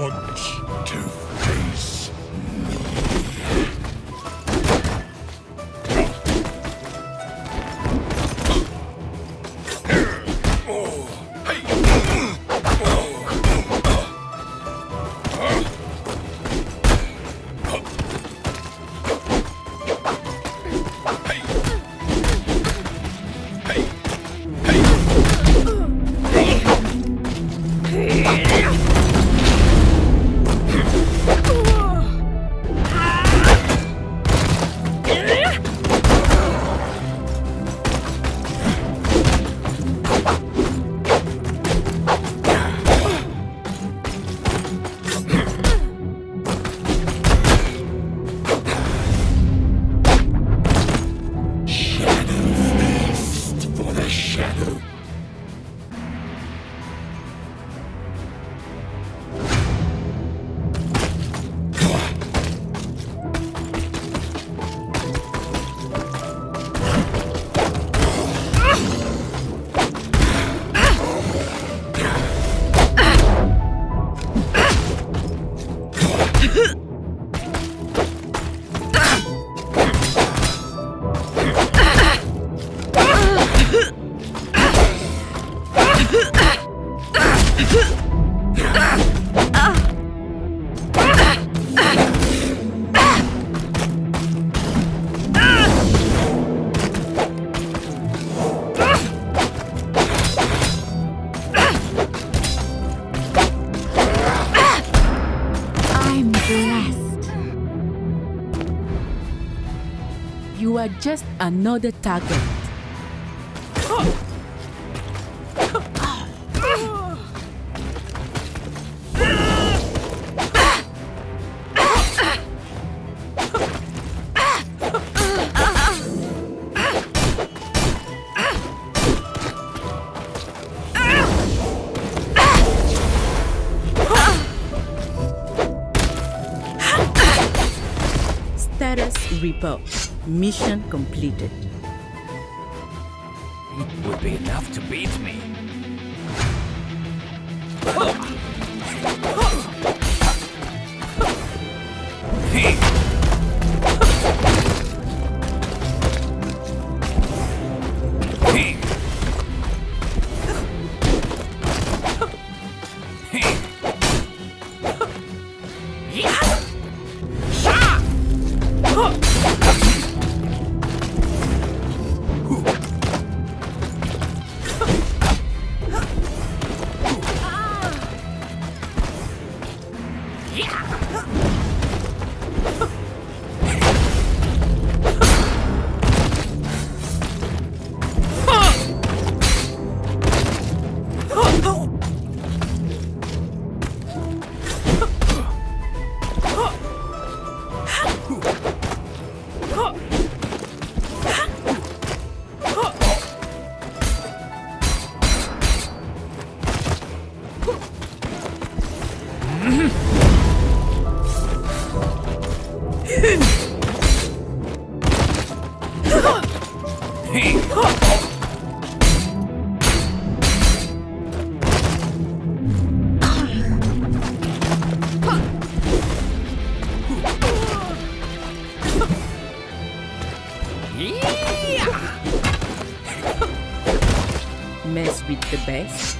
want to Yeah. You are just another target. Status report. Mission completed. It would be enough to beat me. The best.